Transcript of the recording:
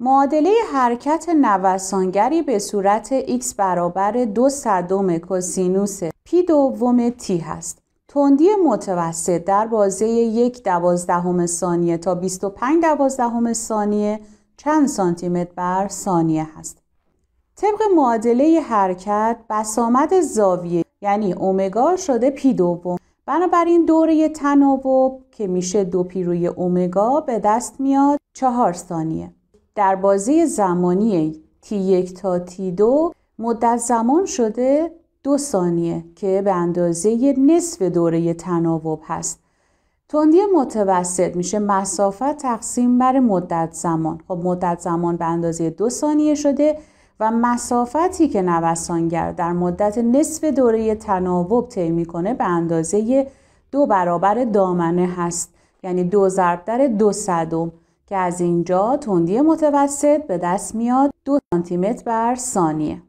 معادله حرکت نوسانگری به صورت x برابر دو صدم کوسینوس پی دوم تی هست. تندی متوسط در بازه یک دوازدهم ثانیه تا 25 دوازدهم ثانیه چند سانتیمتر بر ثانیه هست. طبق معادله حرکت بسامد زاویه یعنی اومگا شده پی دوم بنابراین دوره تناوب که میشه دو پی روی اومگا به دست میاد چهار ثانیه در بازی زمانی تی یک تا تی دو مدت زمان شده دو ثانیه که به اندازه نصف دوره تناوب هست. تندی متوسط میشه مسافت تقسیم بر مدت زمان. خب مدت زمان به اندازه دو ثانیه شده و مسافتی که نوسانگر در مدت نصف دوره تناوب طی می‌کنه به اندازه دو برابر دامنه هست. یعنی دو ضرب در دو صدم. که از اینجا تندی متوسط به دست میاد دو سانتیمتر بر ثانیه.